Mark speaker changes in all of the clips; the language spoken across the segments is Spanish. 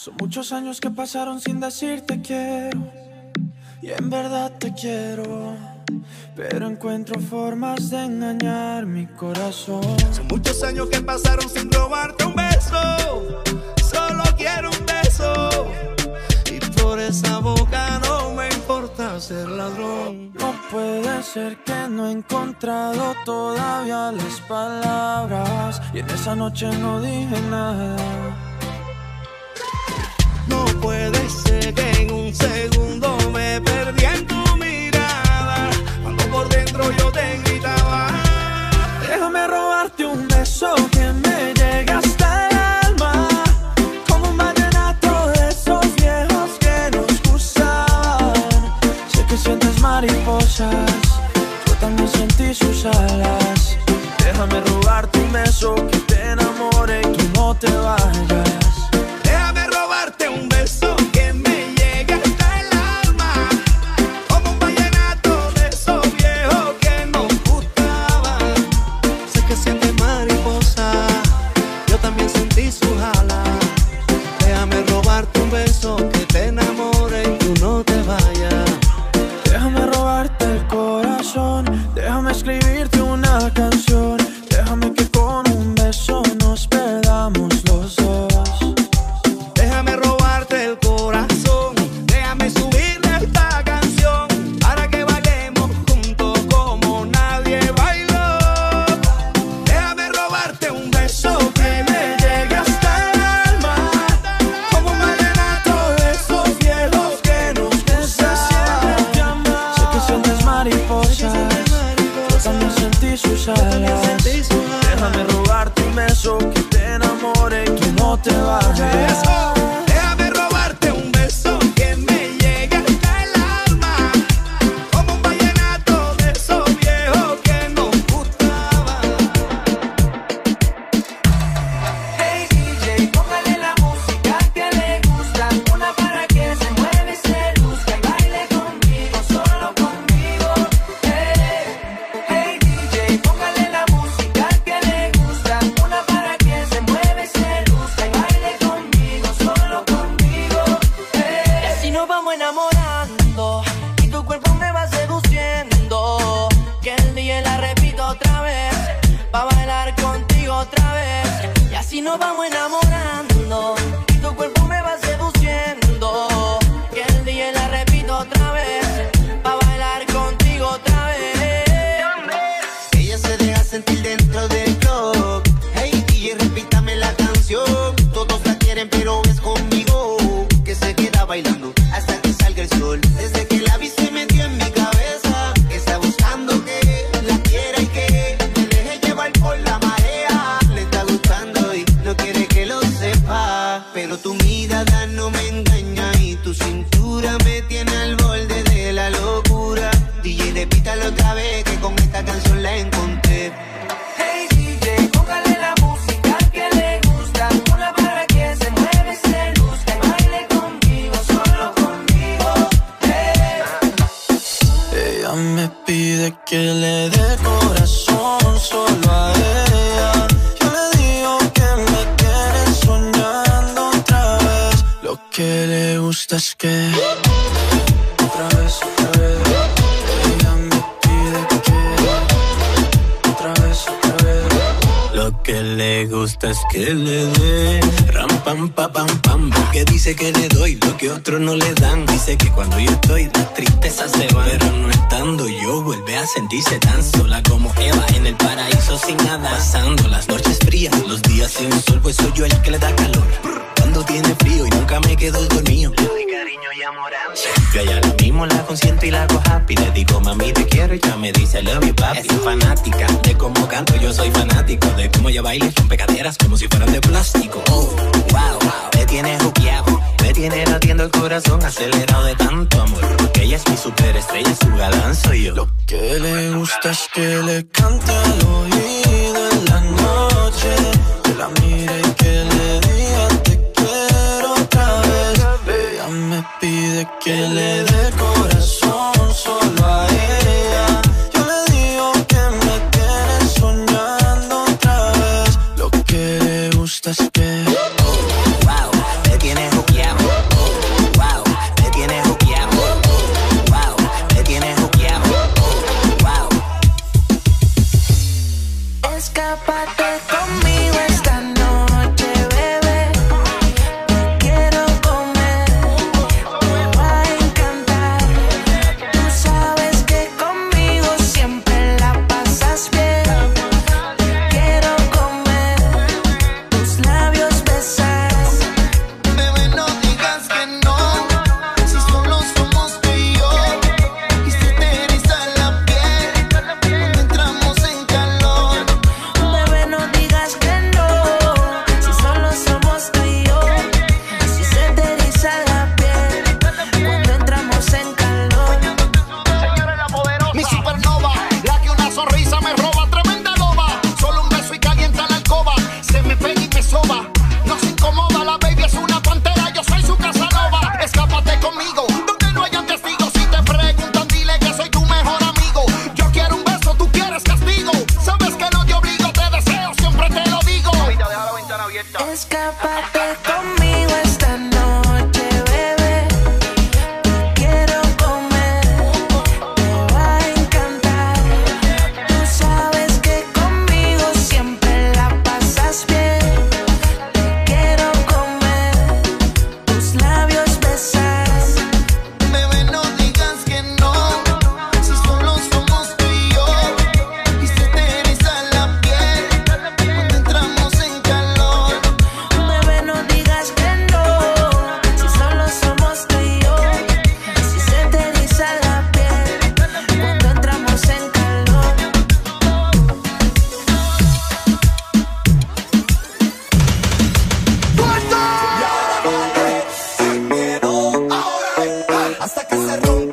Speaker 1: Son muchos años que pasaron sin decirte quiero. Y en verdad te quiero. Pero encuentro formas de engañar mi corazón.
Speaker 2: Son muchos años que pasaron sin robarte un beso. Solo quiero un beso. Y por esa boca no me importa ser ladrón.
Speaker 1: No puede ser que no he encontrado todavía las palabras. Y en esa noche no dije nada.
Speaker 2: Puede ser que en un segundo me perdí en tu mirada. Cuando por dentro yo te gritaba.
Speaker 1: Déjame robarte un beso que me sus alas. Déjame robarte un beso que te enamore que no te vayas.
Speaker 3: Así nos vamos enamorando
Speaker 4: le
Speaker 3: gusta
Speaker 1: es que otra vez, otra vez. Ella me pide que otra vez, otra vez.
Speaker 5: Lo que le gusta es que le dé. Ram pam pa pam pam. Porque dice que le doy lo que otros no le dan. Dice que cuando yo estoy las tristezas se van pero no estando yo vuelve a sentirse tan sola como Eva en el paraíso sin nada. Pasando las noches frías los días sin sol pues soy yo el que le da calor cuando tiene frío y nunca me quedo dormido. Le doy cariño y amor yo a ella lo mismo la consiento y la hago happy. Le digo mami te quiero y ya me dice love you papi es fanática de cómo canto yo soy fanático de cómo ella baila y rompe caderas como si fueran de plástico. Oh wow me tiene juqueado me tiene latiendo el corazón acelerado de tanto amor. Porque ella es mi superestrella su galán soy yo.
Speaker 1: Lo que le gusta es que le cante al oído en la noche. Que la mire y que le diga que le dé corazón
Speaker 2: hasta que se.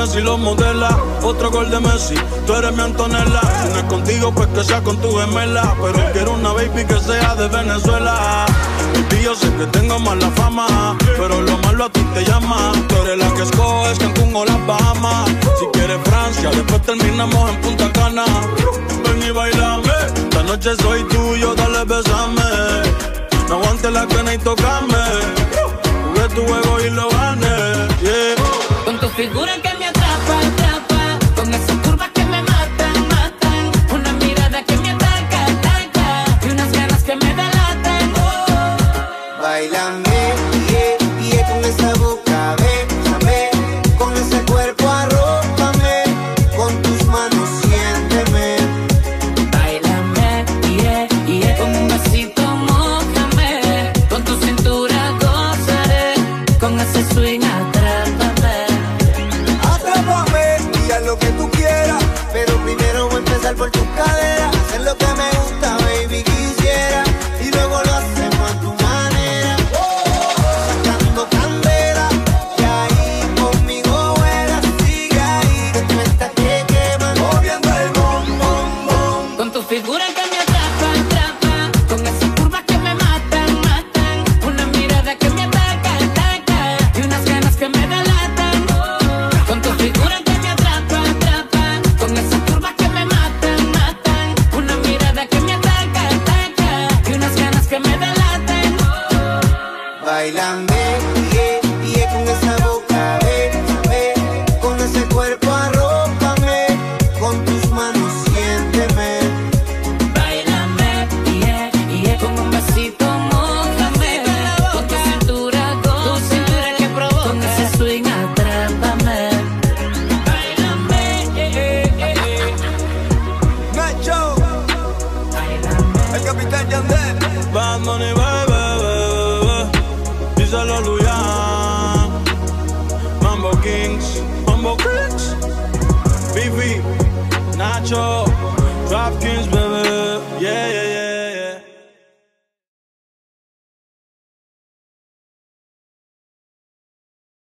Speaker 2: Messi lo
Speaker 6: modela. Otro gol de Messi, tú eres mi Antonella. Si no es contigo, pues que sea con tu gemela. Pero quiero una baby que sea de Venezuela. Y yo sé que tengo mala fama, pero lo malo a ti te llama. Tú eres la que escoges Cancún o las Bahamas. Si quieres Francia, después terminamos en Punta Cana. Ven y bailame, la noche soy tuyo, dale besame. No aguante la cana y tocame, jugué tu juego y lo gané. Drop in